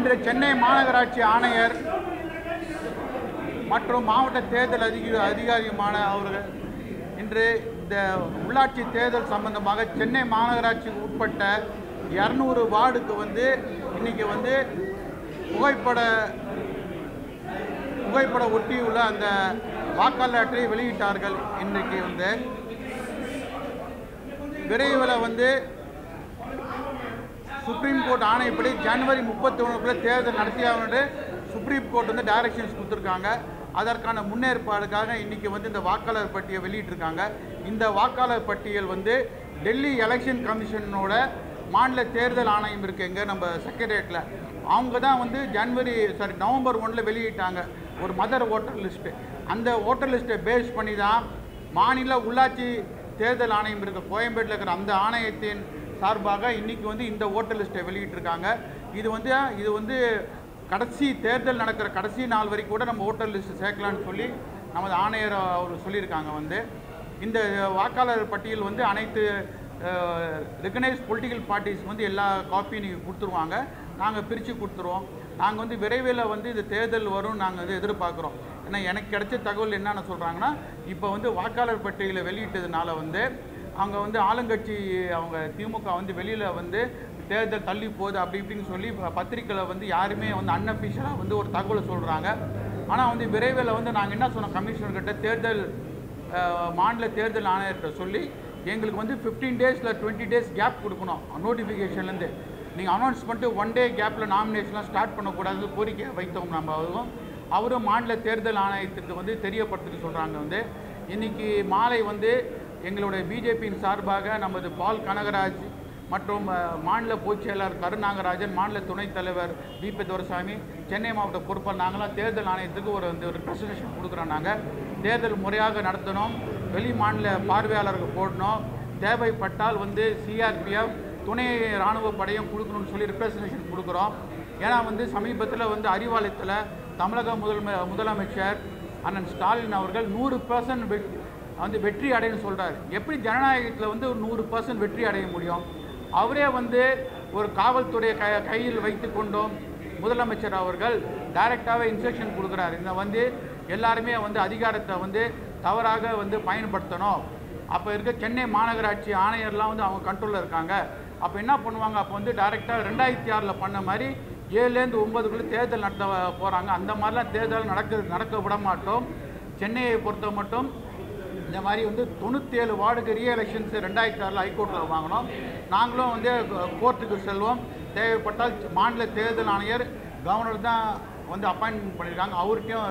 இன்று சென்னை மாநகராட்சி ஆணையர் மற்றும் மாவட்ட தேர்தல் அதிக அதிகாரியுமான அவர்கள் இன்று இந்த உள்ளாட்சி தேர்தல் சம்பந்தமாக சென்னை மாநகராட்சிக்கு உட்பட்ட இரநூறு வார்டுக்கு வந்து இன்றைக்கி வந்து புகைப்பட புகைப்பட ஒட்டியுள்ள அந்த வாக்காளர் அட்டையை வெளியிட்டார்கள் இன்றைக்கு வந்து. விரைவில் வந்து சுப்ரீம் கோர்ட் ஆணையப்படி ஜனவரி முப்பத்தி ஒன்றுக்குள்ளே தேர்தல் நடத்தியாகணும்னு சுப்ரீம் கோர்ட் வந்து டைரக்ஷன்ஸ் கொடுத்துருக்காங்க. அதற்கான முன்னேற்பாடுக்காக இன்றைக்கி வந்து இந்த வாக்காளர் பட்டியல் வெளியிட்டிருக்காங்க. இந்த வாக்காளர் பட்டியல் வந்து டெல்லி எலெக்ஷன் கமிஷனோட மாநில தேர்தல் ஆணையம் இருக்குது எங்க நம்ம செக்ரட்டேரியட்டில் அவங்க தான் வந்து ஜனவரி சாரி நவம்பர் ஒன்றில் வெளியிட்டாங்க. ஒரு மதர் ஓட்டர் லிஸ்ட்டு அந்த ஓட்டர் லிஸ்ட்டை பேஸ் பண்ணி தான் மாநில உள்ளாட்சி தேர்தல் ஆணையம் இருக்க. கோயம்பேட்டில் இருக்கிற அந்த ஆணையத்தின் சார்பாக இன்றைக்கி வந்து இந்த ஓட்டர் லிஸ்ட்டை வெளியிட்டிருக்காங்க. இது வந்து இது வந்து கடைசி தேர்தல் நடக்கிற கடைசி நாள் வரைக்கும் கூட நம்ம ஓட்டர் லிஸ்ட் சேர்க்கலான்னு சொல்லி நமது ஆணையர் அவர் சொல்லியிருக்காங்க வந்து. இந்த வாக்காளர் பட்டியல் வந்து அனைத்து ரெகனைஸ் பொலிட்டிக்கல் பார்ட்டிஸ் வந்து எல்லா காப்பியும் நீங்கள் கொடுத்துருவாங்க. நாங்கள் பிரித்து கொடுத்துருவோம். நாங்கள் வந்து விரைவில் வந்து இது தேர்தல் வரும் நாங்கள் வந்து எதிர்பார்க்குறோம். ஏன்னா எனக்கு கிடைச்ச தகவல் என்னென்ன சொல்கிறாங்கன்னா இப்போ வந்து வாக்காளர் பட்டியலை வெளியிட்டதுனால வந்து அங்கே வந்து ஆளுங்கட்சி அவங்க திமுக வந்து வெளியில் வந்து தேர்தல் தள்ளி போகுது அப்படி இப்படின்னு சொல்லி பத்திரிக்கையில் வந்து யாருமே வந்து அன்அஃபிஷியலாக வந்து ஒரு தகவலை சொல்கிறாங்க ஆனால் வந்து விரைவில் வந்து நாங்கள் என்ன சொன்னோம் கமிஷனர்கிட்ட தேர்தல் மாநில தேர்தல் ஆணையர்கிட்ட சொல்லி எங்களுக்கு வந்து ஃபிஃப்டீன் டேஸில் டுவெண்ட்டி டேஸ் கேப் கொடுக்கணும் நோட்டிஃபிகேஷன்லேருந்து நீங்கள் அனௌன்ஸ் பண்ணிட்டு ஒன் டே கேப்பில் நாமினேஷன்லாம் ஸ்டார்ட் பண்ணக்கூடாது கோரிக்கை வைத்தோம் நம்ம அதுவும். அவரும் மாநில தேர்தல் ஆணையத்துக்கு வந்து தெரியப்படுத்திட்டு சொல்கிறாங்க வந்து. இன்னைக்கு மாலை வந்து எங்களுடைய பிஜேபியின் சார்பாக நமது பால் கனகராஜ் மற்றும் மாநில பொதுச் செயலாளர் கருநாகராஜன் மாநில துணைத் தலைவர் பிபி துரசாமி சென்னை மாவட்ட பொறுப்பாளர் நாங்களாம் தேர்தல் ஆணையத்துக்கு ஒரு வந்து ஒரு ப்ரெசன்டேஷன் கொடுக்குறோம் நாங்கள் தேர்தல் முறையாக நடத்தணும் வெளி மாநில பார்வையாளர்கள் போடணும். தேவைப்பட்டால் வந்து சிஆர்பிஎஃப் துணை இராணுவ படையும் கொடுக்கணும்னு சொல்லி ரிப்ரசன்டேஷன் கொடுக்குறோம். ஏன்னா வந்து சமீபத்தில் வந்து அறிவாலயத்தில் தமிழக முதல் முதலமைச்சர் அண்ணன் ஸ்டாலின் அவர்கள் நூறு பர்சன்ட் வந்து வெற்றி அடையணும்னு சொல்கிறார் எப்படி ஜனநாயகத்தில் வந்து ஒரு நூறு பர்சன்ட் வெற்றி அடைய முடியும்? அவரே வந்து ஒரு காவல்துறையை க கையில் வைத்து கொண்டோம். முதலமைச்சர் அவர்கள் டைரெக்டாகவே இன்ஸ்ட்ரக்ஷன் கொடுக்குறாரு. இந்த வந்து எல்லாருமே வந்து அதிகாரத்தை வந்து தவறாக வந்து பயன்படுத்தணும். அப்போ இருக்க சென்னை மாநகராட்சி ஆணையர்லாம் வந்து அவங்க கண்ட்ரோலில் இருக்காங்க. அப்போ என்ன பண்ணுவாங்க? அப்போ வந்து டைரெக்டாக ரெண்டாயிரத்தி ஆறில் பண்ண மாதிரி ஏழுலேருந்து ஒம்பதுக்குள்ளே தேர்தல் நடத்த போகிறாங்க அந்த மாதிரிலாம் தேர்தல் நடக்க நடக்க விட மாட்டோம். சென்னையை பொறுத்த மட்டும் இந்த மாதிரி வந்து தொண்ணூற்றேழு வார்டுக்கு ரீ எலெக்ஷன்ஸ் ரெண்டாயிரத்தி ஆறில் ஹைகோர்ட்டில் வாங்கினோம். நாங்களும் வந்து கோர்ட்டுக்கு செல்வோம். தேவைப்பட்டால் மாநில தேர்தல் ஆணையர் கவர்னர் தான் வந்து அப்பாயின்மெண்ட் பண்ணியிருக்காங்க அவர்கிட்டையும்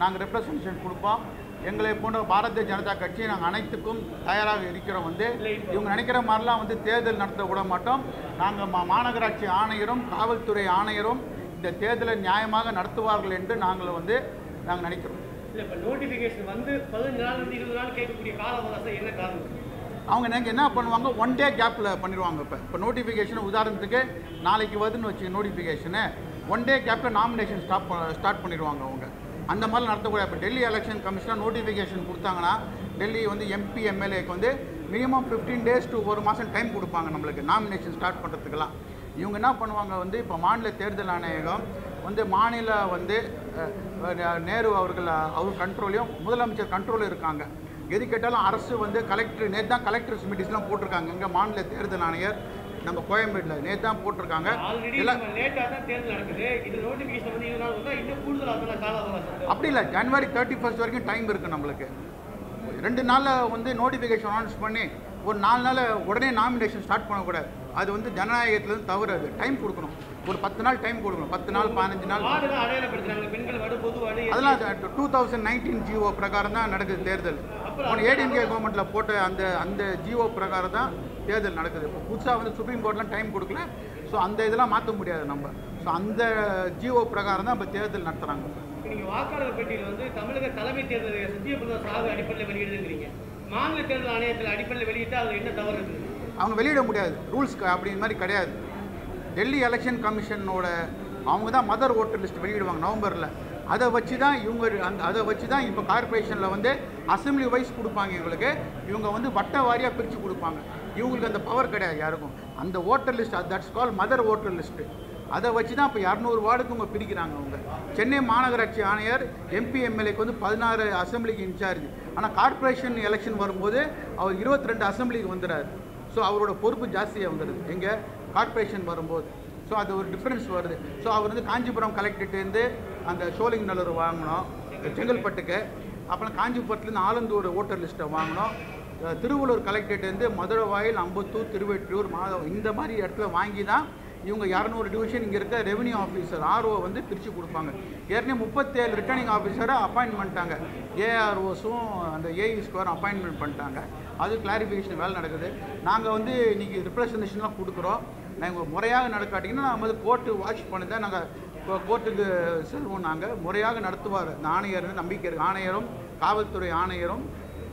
நாங்கள் ரெப்ரசன்டேஷன் கொடுப்போம். எங்களை போன்ற பாரதிய ஜனதா கட்சி நாங்கள் அனைத்துக்கும் தயாராக இருக்கிறோம் வந்து. இவங்க நினைக்கிற மாதிரிலாம் வந்து தேர்தல் நடத்த விட மாட்டோம். நாங்கள் மா மாநகராட்சி ஆணையரும் காவல்துறை ஆணையரும் இந்த தேர்தலை நியாயமாக நடத்துவார்கள் என்று நாங்கள் வந்து நாங்கள் நினைக்கிறோம். வந்து இருபது நாள் கால என்ன காரணம்? அவங்க எனக்கு என்ன பண்ணுவாங்க? ஒன் டே கேப்பில் பண்ணிடுவாங்க இப்போ. இப்போ நோட்டிஃபிகேஷன் உதாரணத்துக்கு நாளைக்கு வருதுன்னு வச்சு நோட்டிஃபிகேஷனு ஒன் டே கேப்பில் நாமினேஷன் ஸ்டாப் ஸ்டார்ட் பண்ணிடுவாங்க அவங்க. அந்த மாதிரி நடத்தக்கூடாது. இப்போ டெல்லி எலெக்ஷன் கமிஷனர் நோட்டிஃபிகேஷன் கொடுத்தாங்கன்னா டெல்லி வந்து எம்பி எம்எல்ஏக்கு வந்து மினிமம் ஃபிஃப்டீன் டேஸ் டு ஒரு மாதம் டைம் கொடுப்பாங்க நம்மளுக்கு. நாமினேஷன் ஸ்டார்ட் பண்ணுறதுக்கெல்லாம் இவங்க என்ன பண்ணுவாங்க வந்து இப்போ மாநில தேர்தல் ஆணையகம் வந்து மாநில வந்து நேரு அவர்கள் அவர் கண்ட்ரோலையும் முதலமைச்சர் கண்ட்ரோலும் இருக்காங்க. எது கேட்டாலும் அரசு வந்து கலெக்டர் நேற்று தான் கலெக்டர்ஸ் மீட்டிங்ஸ்லாம் போட்டிருக்காங்க. இங்கே மாநில தேர்தல் ஆணையர் நம்ம கோயம்பேட்டில் நேற்று தான் போட்டிருக்காங்க. அப்படி இல்லை. ஜனவரி தேர்ட்டி ஃபர்ஸ்ட் வரைக்கும் டைம் இருக்குது நம்மளுக்கு. ரெண்டு நாளில் வந்து நோட்டிஃபிகேஷன் அனௌன்ஸ் பண்ணி ஒரு நாலு நாள் உடனே நாமினேஷன் ஸ்டார்ட் பண்ணக்கூடாது. அது வந்து ஜனநாயகத்துலேருந்து தவறு அது. டைம் கொடுக்கணும். ஒரு பத்து நாள் டைம் கொடுக்கணும். பத்து நாள் பதினஞ்சு நாள். அதெல்லாம் டூ தௌசண்ட் நைன்டீன் ஜிஓ பிரகாரம் தான் நடக்குது தேர்தல். இப்போ ஏடிஎம்கே கவர்மெண்ட்டில் போட்ட அந்த அந்த ஜிஓ பிரகாரம் தான் தேர்தல் நடக்குது. இப்போ புதுசாக வந்து சுப்ரீம் கோர்ட்லாம் டைம் கொடுக்கல. ஸோ அந்த இதெல்லாம் மாற்ற முடியாது நம்ம. ஸோ அந்த ஜிஓ பிரகாரம் தான் இப்போ தேர்தல் நடத்துகிறாங்க நீங்க வாக்காளர் பட்டியல் வந்து தமிழக தலைமை தேர்தல் சத்யபிரதா சாகு அடிப்படையில் வெளியிடுங்கிறீங்க மாநில தேர்தல் ஆணையத்தில் அடிப்படையில் வெளியிட்டா அது என்ன தவறு அவங்க வெளியிட முடியாது. ரூல்ஸ் அப்படிங்கிற மாதிரி கிடையாது. டெல்லி எலெக்ஷன் கமிஷனோட அவங்க தான் மதர் ஓட்டர் லிஸ்ட் வெளியிடுவாங்க நவம்பரில். அதை வச்சு தான் இவங்க அந்த அதை வச்சு தான் இப்போ கார்ப்பரேஷனில் வந்து அசம்பிளி வைஸ் கொடுப்பாங்க இவங்களுக்கு. இவங்க வந்து வட்ட வாரியாக பிரித்து கொடுப்பாங்க. இவங்களுக்கு அந்த பவர் கிடையாது யாருக்கும். அந்த voter list that's call mother voter list அதை வச்சு தான் இப்போ இரநூறு வார்டுக்கு அவங்க பிரிக்கிறாங்க அவங்க. சென்னை மாநகராட்சி ஆணையர் எம்பி எம்எல்ஏக்கு வந்து பதினாறு அசம்பிளிக்கு இன்சார்ஜ். ஆனால் கார்பரேஷன் எலெக்ஷன் வரும்போது அவர் இருபத்தி ரெண்டு அசம்பிளிக்கு வந்துடுறாரு ஸோ அவரோட பொறுப்பு ஜாஸ்தியாக வந்துடுது எங்கே? கார்ப்பரேஷன் வரும்போது. ஸோ அது ஒரு டிஃப்ரென்ஸ் வருது. ஸோ அவர் வந்து காஞ்சிபுரம் கலெக்டர்லேருந்து அந்த ஷோலிங் நல்லூர் வாங்கினோம். செங்கல்பட்டுக்கு. அப்புறம் காஞ்சிபுரத்துலேருந்து ஆலந்தூர் ஓட்டர் லிஸ்ட்டை வாங்கினோம். திருவள்ளூர் கலெக்டரேட்லேருந்து மதுரை வாயில் அம்பத்தூர் திருவெற்றியூர் மாதவ் இந்த மாதிரி இடத்துல வாங்கி தான் இவங்க இரநூறு டிவிஷன் இங்கே இருக்க ரெவன்யூ ஆஃபீஸர் ஆர்ஓ வந்து பிரித்து கொடுப்பாங்க. ஏற்கனவே முப்பத்தேழு ரிட்டர்னிங் ஆஃபீஸரை அப்பாயின்ட் பண்ணிட்டாங்க. ஏஆர்ஓஸும் அந்த ஏஇ ஸ்கொயர் அப்பாயின்மெண்ட் பண்ணிட்டாங்க. அது கிளாரிஃபிகேஷன் வேலை நடக்குது. நாங்கள் வந்து இன்றைக்கி ரிப்ரசன்டேஷன்லாம் கொடுக்குறோம். நாங்கள் முறையாக நடக்காட்டிங்கன்னா நம்ம வந்து கோர்ட்டு வாட்ச் பண்ணி தான் நாங்கள் இப்போ கோர்ட்டுக்கு செல்வோம் நாங்கள் முறையாக நடத்துவார். இந்த ஆணையர் நம்பிக்கை ஆணையரும் காவல்துறை ஆணையரும்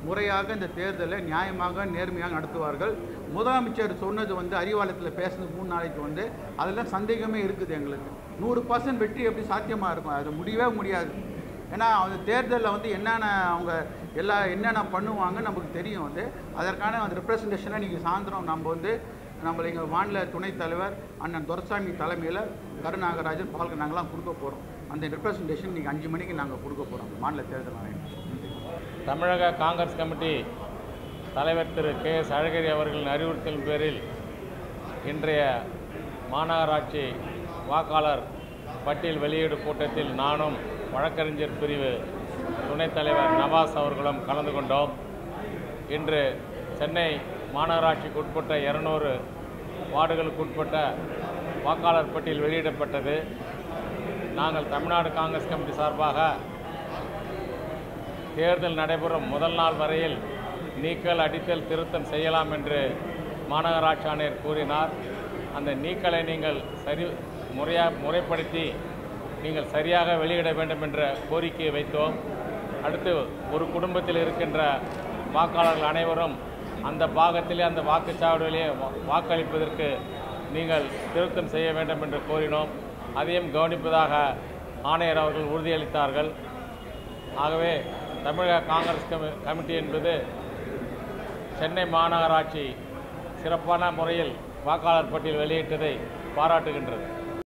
முறையாக இந்த தேர்தலை நியாயமாக நேர்மையாக நடத்துவார்கள். முதலமைச்சர் சொன்னது வந்து அறிவாலயத்தில் பேசுனது மூணு நாளைக்கு வந்து அதெல்லாம் சந்தேகமே இருக்குது எங்களுக்கு. நூறு பர்சன்ட் வெற்றி எப்படி சாத்தியமாக இருக்கும்? அது முடியவே முடியாது. ஏன்னா அந்த தேர்தலில் வந்து என்னென்ன அவங்க எல்லா என்னென்ன பண்ணுவாங்கன்னு நமக்கு தெரியும் வந்து. அதற்கான அந்த ரெப்ரசன்டேஷனை நீங்கள் சாயந்தரம் நம்ம வந்து நம்மளை எங்கள் மாநில துணைத் தலைவர் அண்ணன் துரசாமி தலைமையில் கருநாகராஜன் பால்க நாங்களாம் கொடுக்க போகிறோம் அந்த ரெப்ரசன்டேஷன் இன்றைக்கி அஞ்சு மணிக்கு நாங்கள் கொடுக்க போகிறோம் மாநில தேர்தல் ஆணையம். தமிழக காங்கிரஸ் கமிட்டி தலைவர் திரு கே எஸ் அழகிரி அவர்களின் அறிவுறுத்தல் பேரில் இன்றைய மாநகராட்சி வாக்காளர் பட்டியல் வெளியீடு கூட்டத்தில் நானும் வழக்கறிஞர் பிரிவு துணைத் தலைவர் நவாஸ் அவர்களும் கலந்து கொண்டோம். இன்று சென்னை மாநகராட்சிக்கு உட்பட்ட இருநூறு வார்டுகளுக்கு உட்பட்ட வாக்காளர் பட்டியல் வெளியிடப்பட்டது. நாங்கள் தமிழ்நாடு காங்கிரஸ் கமிட்டி சார்பாக தேர்தல் நடைபெறும் முதல் நாள் வரையில் நீக்கல் அடித்தல் திருத்தம் செய்யலாம் என்று மாநகராட்சி ஆணையர் கூறினார். அந்த நீக்கலை நீங்கள் சரி முறையாக முறைப்படுத்தி நீங்கள் சரியாக வெளியிட வேண்டும் என்ற கோரிக்கையை வைத்தோம். அடுத்து ஒரு குடும்பத்தில் இருக்கின்ற வாக்காளர்கள் அனைவரும் அந்த பாகத்திலே அந்த வாக்குச்சாவடியிலே வாக்களிப்பதற்கு நீங்கள் திருத்தம் செய்ய வேண்டும் என்று கோரினோம். அதையும் கவனிப்பதாக ஆணையர் அவர்கள் உறுதியளித்தார்கள். ஆகவே தமிழக காங்கிரஸ் கமிட்டி என்பது சென்னை மாநகராட்சி சிறப்பான முறையில் வாக்காளர் பட்டியல் வெளியிட்டதை பாராட்டுகின்றது.